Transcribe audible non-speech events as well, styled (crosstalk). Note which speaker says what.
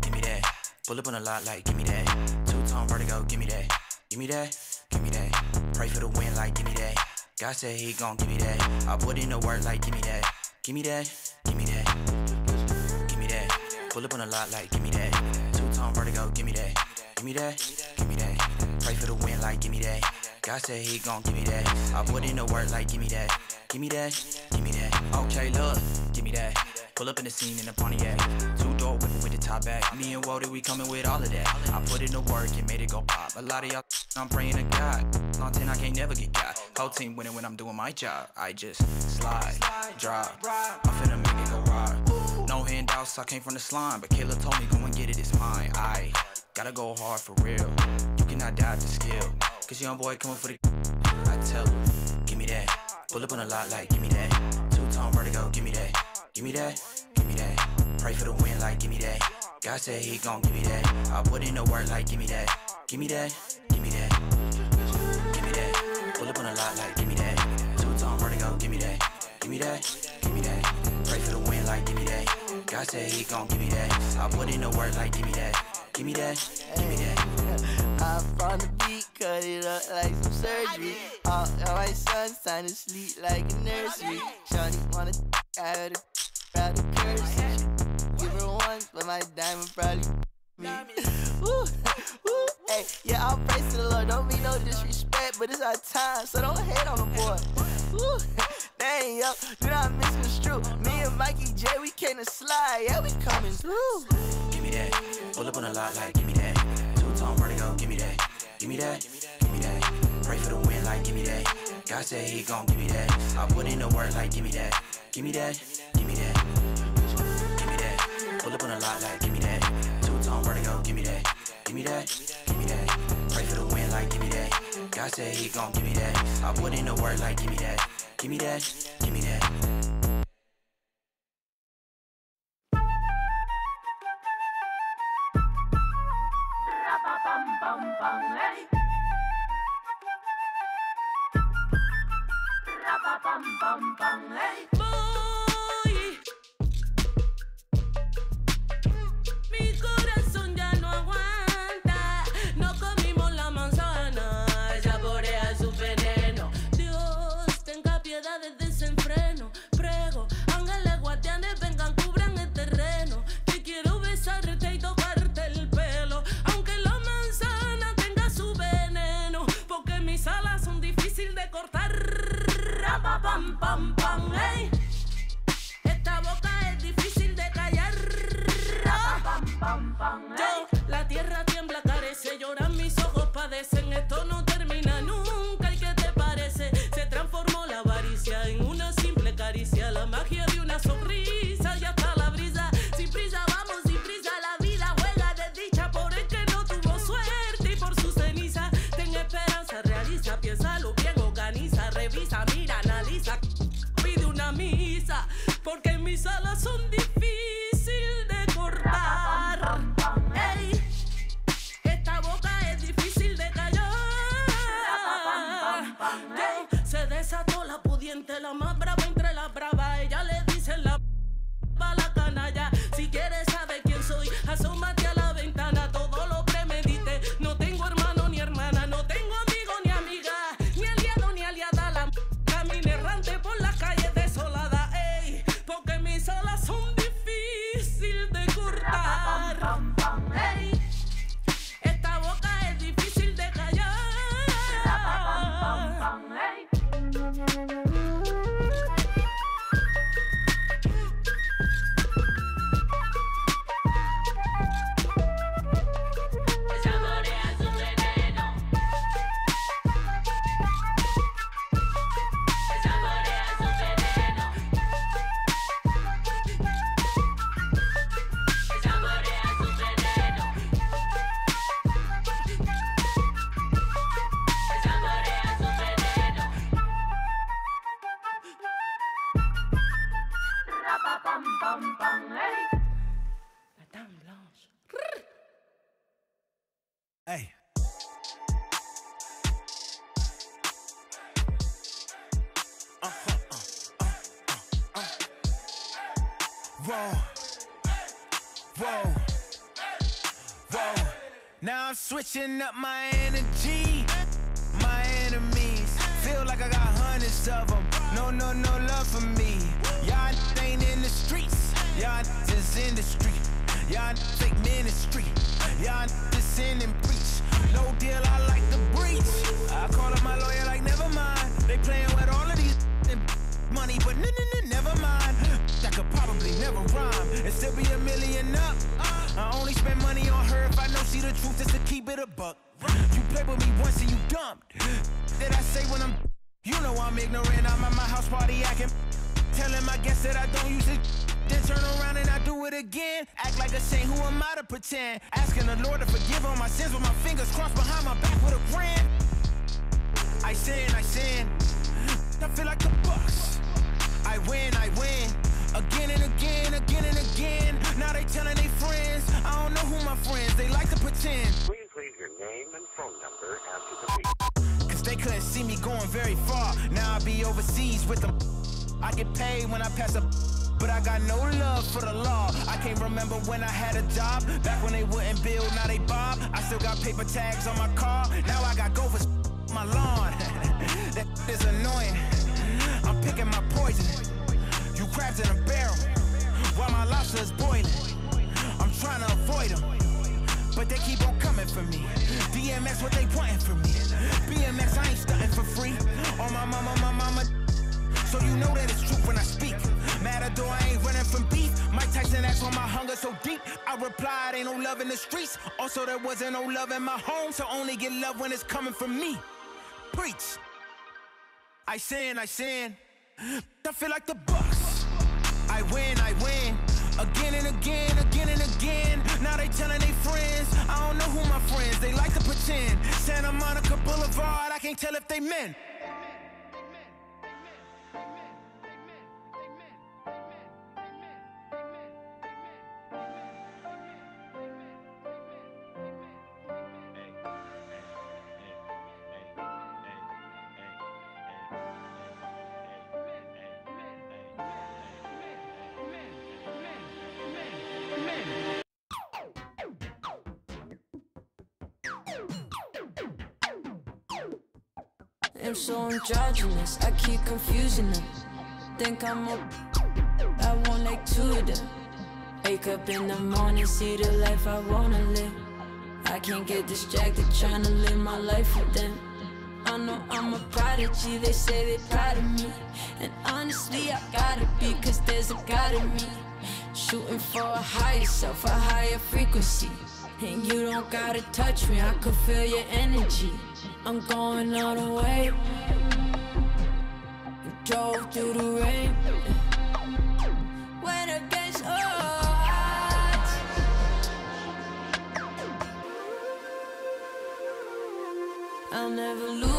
Speaker 1: Give me that. Pull up on a lot like, give me that. Two tone vertigo, give me that. Give me that, give me that. Pray for the win like, give me that. God said he gon' give me that. I put in the work like, give me that. Give me that, give me that. Give me that. Pull up on a lot like, give me that. Two tone vertigo. Give me that, give me that. Pray for the win like, give me that. God said he gon' give me that. I put in the work like, give me that. Give me that, give me that. Okay, look, give me that. Pull up in the scene in the Pontiac. Two door whipping with the top back. Me and Wody, we coming with all of that. I put in the work and made it go pop. A lot of y'all, I'm praying to God. Long 10, I can't never get got. Whole team winning when I'm doing my job. I just slide, drop. I'm finna make it go ride. No handouts, I came from the slime. But Kayla told me, go and get it, it's mine. I gotta go hard for real. You cannot die to skill. Cause young boy coming for the. I tell him, give me that. Pull up on a lot like, give me that. Two tone vertigo, give me that. Give me that, give me that. Pray for the win like, give me that. God said he gon' give me that. I put in the work like, give me that. Give me that, give me that. Give me that. Pull up on a lot like, give me that. Two tone vertigo, give me that. Give me that, give me that. Pray for the win like, give me that. God said he gon' give me that. I put in the work like, give me that. Give me that, give me that.
Speaker 2: I'm from the beat, cut it up like some surgery. All, my sons sound asleep like a nursery. Shawty wanna I heard it, proud curse. Give her once, but my diamond probably me. Woo, woo, hey, yeah, I'll praise to the Lord. Don't mean no disrespect, but it's our time, so don't hate on the boy. Woo, dang, yo, do not misconstrue. Me and Mikey J, we came to slide, yeah, we coming through.
Speaker 1: Give me that. Pull up on a lot like, give me that. Two tone vertigo, give me that. Give me that, give me that. Pray for the win like, give me that. God said he gon' give me that. I put in the work like, give me that. Give me that, give me that. Give me that. Pull up on a lot like, give me that. Two tone vertigo, give me that. Give me that, give me that. Pray for the win like, give me that. God said he gon' give me that. I put in the work like, give me that. Give me that, give me that.
Speaker 3: Voy. Ey. Esta boca es difícil de callar. Yo, la tierra tiembla, carece, lloran mis ojos, padecen. Mis alas son difíciles de cortar. Ey, esta boca es difícil de callar. Yo, se desató la pudiente, la más brava pa pam pam pam. Hey. Madame Blanche. Hey. Uh huh. Uh, uh, uh, uh.
Speaker 4: Roll. Roll. Roll. Now I'm switching up my energy. My enemies feel like I got hundreds of them. No, no, no love for me. Y'all just in the street. Y'all take ministry. Y'all just sin and preach. No deal, I like the breach. I call up my lawyer like, never mind. They playing with all of these money, but no, no, no, never mind. That could probably never rhyme and still be a million up. Uh, I only spend money on her if I know she the truth, just to keep it a buck. You play with me once and you dumb. Did I say when I'm? You know I'm ignorant. I'm at my house party acting. Telling my guests that I don't use it. Then turn around and I do it again. Act like a saint, who am I to pretend? Asking the Lord to forgive all my sins with my fingers crossed behind my back with a grin. I sin, I sin. I feel like the Bucks. I win, I win. Again and again, again and again. Now they telling their friends. I don't know who my friends, they like to pretend.
Speaker 5: Please leave your name and phone number after the beep.
Speaker 4: Cause they couldn't see me going very far. Now I be overseas with them. I get paid when I pass a but I got no love for the law. I can't remember when I had a job. Back when they wouldn't build, now they bob. I still got paper tags on my car. Now I got gophers my lawn. (laughs) that (laughs) is annoying. I'm picking my poison. You crabs in a barrel while my lobster is boiling. I'm trying to avoid them, but they keep on coming for me. DMX, what they wanting from me? BMX, I ain't stunting for free. On my mama, my mama. So you know that it's true when I speak. Matador, I ain't running from beef. Mike Tyson asked why my hunger so deep. I replied, ain't no love in the streets. Also, there wasn't no love in my home, so only get love when it's coming from me. Preach. I sin, I sin. I feel like the Bucks. I win, I win. Again and again, again and again. Now they telling they friends. I don't know who my friends. They like to pretend. Santa Monica Boulevard. I can't tell if they men.
Speaker 6: Am so androgynous, I keep confusing them. Think I'm a. I want like two of them. Wake up in the morning, see the life I wanna live. I can't get distracted trying to live my life with them. I know I'm a prodigy, they say they proud of me. And honestly, I gotta be, cause there's a God in me. Shooting for a higher self, a higher frequency. And you don't gotta touch me, I could feel your energy. I'm going all the way. We drove through the rain. When it gets hot, I'll never lose.